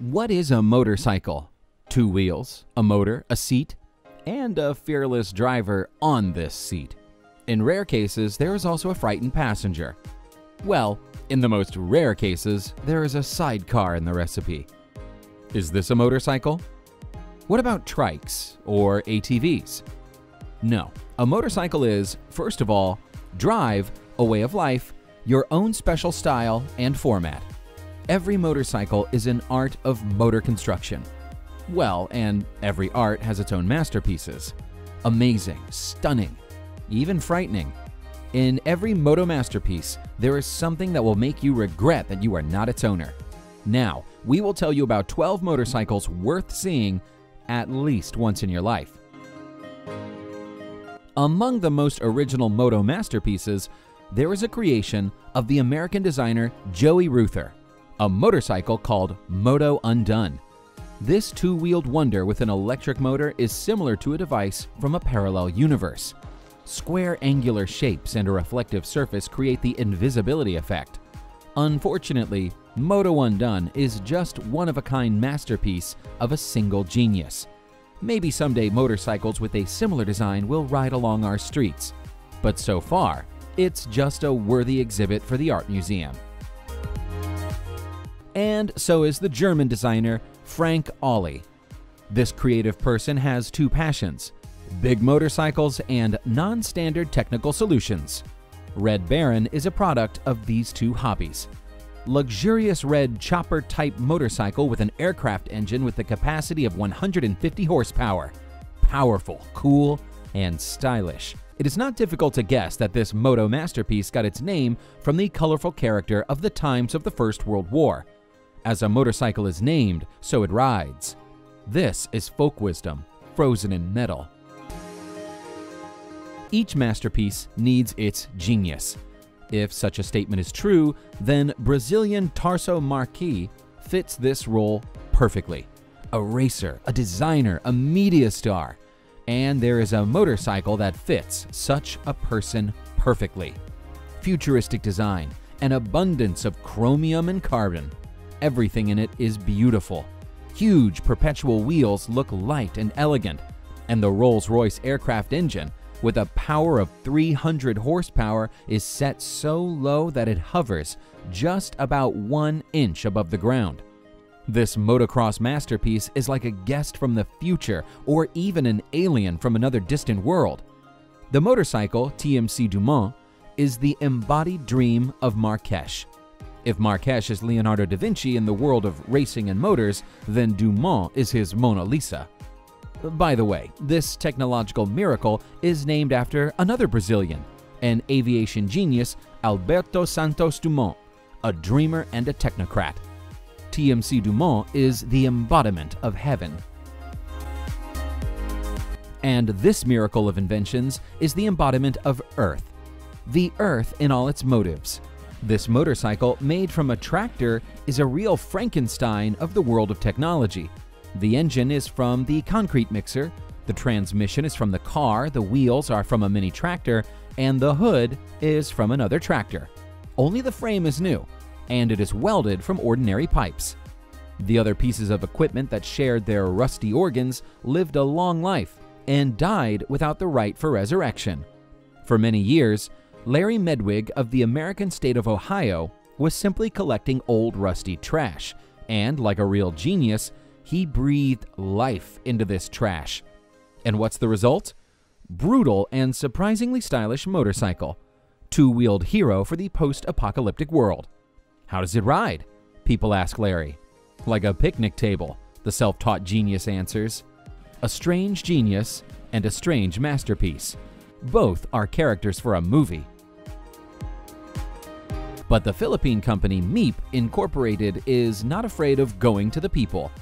What is a motorcycle? Two wheels, a motor, a seat, and a fearless driver on this seat. In rare cases, there is also a frightened passenger. Well, in the most rare cases, there is a sidecar in the recipe. Is this a motorcycle? What about trikes or ATVs? No, a motorcycle is, first of all, drive, a way of life, your own special style and format. Every motorcycle is an art of motor construction. Well, and every art has its own masterpieces. Amazing, stunning, even frightening. In every moto masterpiece, there is something that will make you regret that you are not its owner. Now, we will tell you about 12 motorcycles worth seeing at least once in your life. Among the most original moto masterpieces, there is a creation of the American designer Joey Ruiter a motorcycle called Moto Undone. This two wheeled wonder with an electric motor is similar to a device from a parallel universe. Square angular shapes and a reflective surface create the invisibility effect. Unfortunately, Moto Undone is just one of a kind masterpiece of a single genius. Maybe someday motorcycles with a similar design will ride along our streets, but so far, it's just a worthy exhibit for the art museum and so is the German designer Frank Ohle. This creative person has two passions big motorcycles and non standard technical solutions. Red Baron is a product of these two hobbies. Luxurious red chopper type motorcycle with an aircraft engine with the capacity of 150 horsepower. Powerful, cool, and stylish. It is not difficult to guess that this moto masterpiece got its name from the colorful character of the times of the First World War, as a motorcycle is named, so it rides. This is folk wisdom, frozen in metal. Each masterpiece needs its genius. If such a statement is true, then Brazilian Tarso Marques fits this role perfectly. A racer, a designer, a media star. And there is a motorcycle that fits such a person perfectly. Futuristic design, an abundance of chromium and carbon, Everything in it is beautiful. Huge perpetual wheels look light and elegant, and the Rolls Royce aircraft engine, with a power of 300 horsepower, is set so low that it hovers just about one inch above the ground. This motocross masterpiece is like a guest from the future or even an alien from another distant world. The motorcycle, TMC Dumont, is the embodied dream of Marques, if Marques is Leonardo da Vinci in the world of racing and motors, then Dumont is his Mona Lisa. By the way, this technological miracle is named after another Brazilian, an aviation genius, Alberto Santos Dumont, a dreamer and a technocrat. TMC Dumont is the embodiment of heaven. And this miracle of inventions is the embodiment of Earth. The Earth in all its motives, this motorcycle, made from a tractor, is a real Frankenstein of the world of technology. The engine is from the concrete mixer, the transmission is from the car, the wheels are from a mini tractor, and the hood is from another tractor. Only the frame is new, and it is welded from ordinary pipes. The other pieces of equipment that shared their rusty organs lived a long life and died without the right for resurrection. For many years, Larry Medwig of the American state of Ohio was simply collecting old rusty trash, and like a real genius, he breathed life into this trash. And what's the result? Brutal and surprisingly stylish motorcycle. Two wheeled hero for the post apocalyptic world. How does it ride? People ask Larry. Like a picnic table, the self taught genius answers. A strange genius and a strange masterpiece. Both are characters for a movie. But the Philippine company Meep Incorporated is not afraid of going to the people.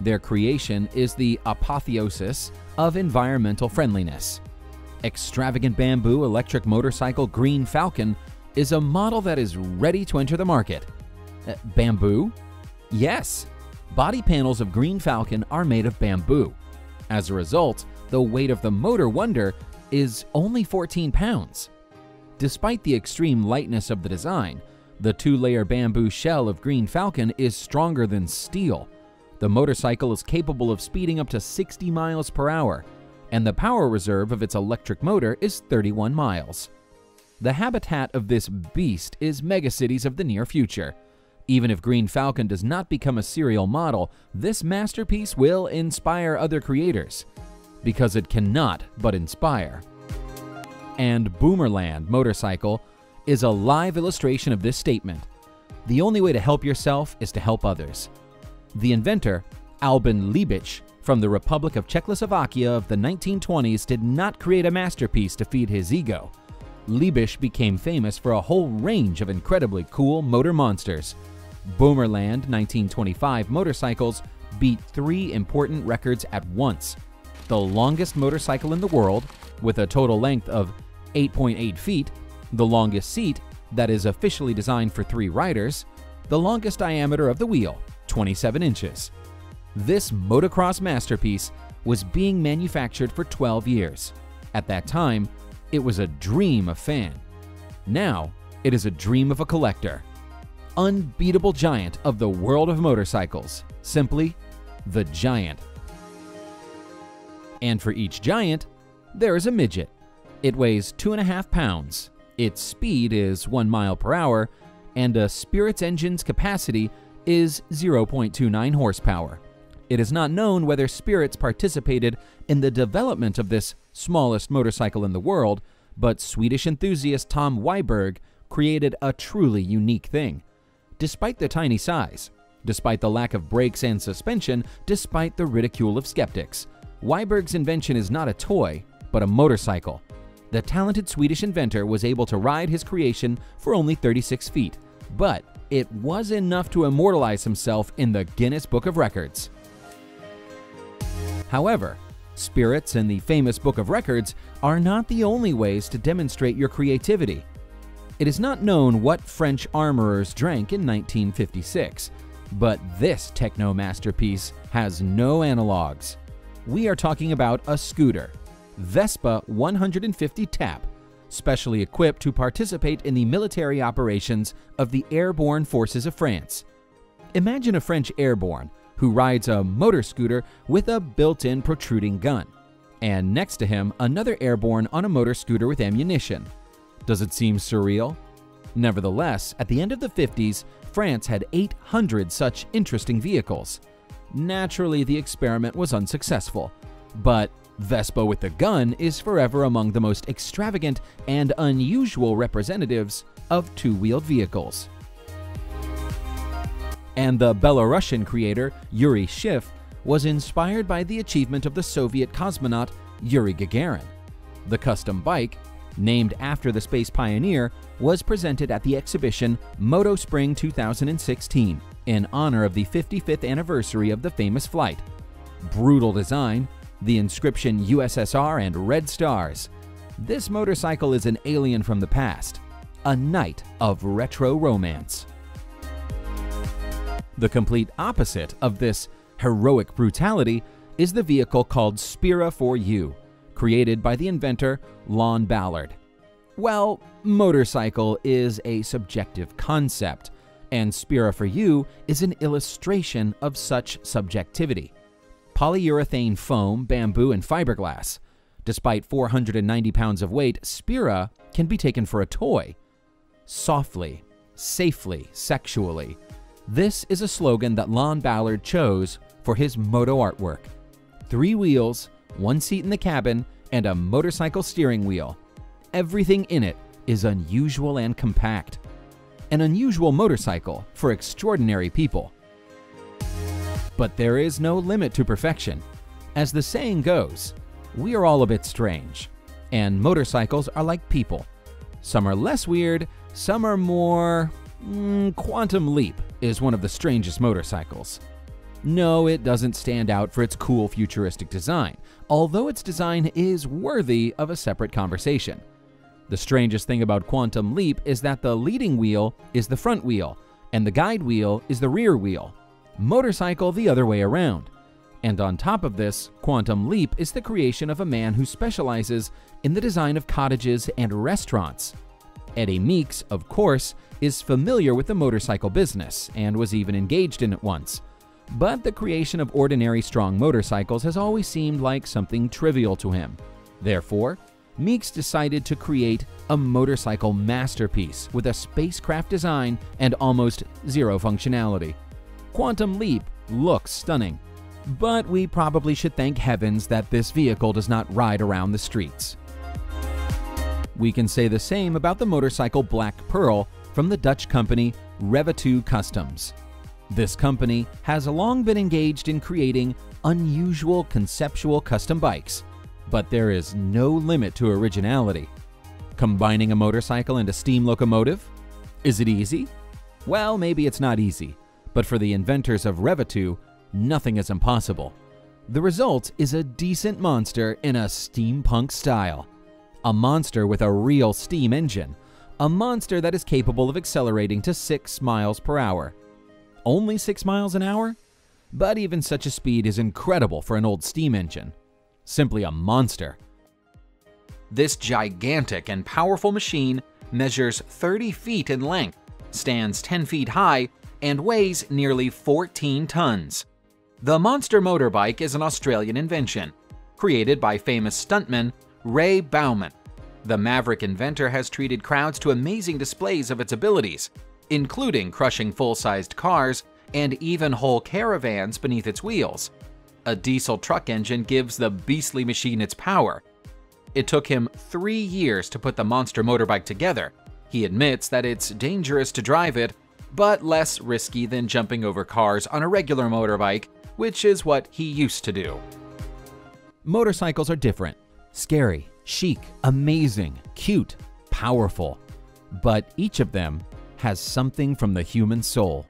Their creation is the apotheosis of environmental friendliness. Extravagant bamboo electric motorcycle Green Falcon is a model that is ready to enter the market. Uh, bamboo? Yes. Body panels of Green Falcon are made of bamboo. As a result, the weight of the Motor Wonder is only 14 pounds. Despite the extreme lightness of the design, the two layer bamboo shell of Green Falcon is stronger than steel. The motorcycle is capable of speeding up to 60 miles per hour, and the power reserve of its electric motor is 31 miles. The habitat of this beast is megacities of the near future. Even if Green Falcon does not become a serial model, this masterpiece will inspire other creators, because it cannot but inspire. And Böhmerland Motorcycle is a live illustration of this statement. The only way to help yourself is to help others. The inventor, Albin Liebisch, from the Republic of Czechoslovakia of the 1920s, did not create a masterpiece to feed his ego. Liebisch became famous for a whole range of incredibly cool motor monsters. Böhmerland 1925 motorcycles beat three important records at once. The longest motorcycle in the world, with a total length of 8.8 feet, the longest seat, that is officially designed for three riders, the longest diameter of the wheel, 27 inches. This motocross masterpiece was being manufactured for 12 years. At that time, it was a dream of fan. Now, it is a dream of a collector. Unbeatable giant of the world of motorcycles. Simply, the giant. And for each giant, there is a midget. It weighs two and a half pounds. Its speed is 1 mile per hour, and a Spirit's engine's capacity is 0.29 horsepower. It is not known whether Spirits participated in the development of this smallest motorcycle in the world, but Swedish enthusiast Tom Wiberg created a truly unique thing. Despite the tiny size, despite the lack of brakes and suspension, despite the ridicule of skeptics, Wiberg's invention is not a toy, but a motorcycle. The talented Swedish inventor was able to ride his creation for only 36 feet, but it was enough to immortalize himself in the Guinness Book of Records. However, spirits and the famous Book of Records are not the only ways to demonstrate your creativity. It is not known what French armorers drank in 1956, but this techno masterpiece has no analogs. We are talking about a scooter, Vespa 150 Tap, specially equipped to participate in the military operations of the Airborne Forces of France. Imagine a French airborne who rides a motor scooter with a built-in protruding gun, and next to him another airborne on a motor scooter with ammunition. Does it seem surreal? Nevertheless, at the end of the 50s, France had 800 such interesting vehicles. Naturally, the experiment was unsuccessful, but Vespa with the gun is forever among the most extravagant and unusual representatives of two-wheeled vehicles and the Belarusian creator Yuri Shif was inspired by the achievement of the Soviet cosmonaut Yuri Gagarin. The custom bike, named after the space pioneer, was presented at the exhibition Moto Spring 2016 in honor of the 55th anniversary of the famous flight. Brutal design, the inscription USSR and red stars. This motorcycle is an alien from the past, a knight of retro romance. The complete opposite of this heroic brutality is the vehicle called Spira for You, created by the inventor Lon Ballard. Well, motorcycle is a subjective concept, and Spira for You is an illustration of such subjectivity. Polyurethane foam, bamboo, and fiberglass. Despite 490 pounds of weight, Spira can be taken for a toy. Softly, safely, sexually, this is a slogan that Lon Ballard chose for his moto artwork. Three wheels, one seat in the cabin, and a motorcycle steering wheel. Everything in it is unusual and compact. An unusual motorcycle for extraordinary people. But there is no limit to perfection. As the saying goes, we are all a bit strange. And motorcycles are like people. Some are less weird, some are more Mm, Quantum Leap is one of the strangest motorcycles. No, it doesn't stand out for its cool futuristic design, although its design is worthy of a separate conversation. The strangest thing about Quantum Leap is that the leading wheel is the front wheel, and the guide wheel is the rear wheel. Motorcycle the other way around. And on top of this, Quantum Leap is the creation of a man who specializes in the design of cottages and restaurants. Eddie Meeks, of course, is familiar with the motorcycle business and was even engaged in it once. but the creation of ordinary strong motorcycles has always seemed like something trivial to him. Therefore, Meeks decided to create a motorcycle masterpiece with a spacecraft design and almost zero functionality. Quantum Leap looks stunning, but we probably should thank heavens that this vehicle does not ride around the streets. We can say the same about the motorcycle Black Pearl from the Dutch company Rev2 Customs. This company has long been engaged in creating unusual conceptual custom bikes, but there is no limit to originality. Combining a motorcycle and a steam locomotive? Is it easy? Well, maybe it's not easy, but for the inventors of Rev2, nothing is impossible. The result is a decent monster in a steampunk style. A monster with a real steam engine. A monster that is capable of accelerating to 6 miles per hour. Only 6 miles an hour? But even such a speed is incredible for an old steam engine. Simply a monster. This gigantic and powerful machine measures 30 feet in length, stands 10 feet high, and weighs nearly 14 tons. The Monster motorbike is an Australian invention, created by famous stuntman Ray Bauman. The Maverick inventor has treated crowds to amazing displays of its abilities, including crushing full-sized cars and even whole caravans beneath its wheels. A diesel truck engine gives the beastly machine its power. It took him three years to put the monster motorbike together. He admits that it's dangerous to drive it, but less risky than jumping over cars on a regular motorbike which is what he used to do. Motorcycles are different scary, chic, amazing, cute, powerful. But each of them has something from the human soul.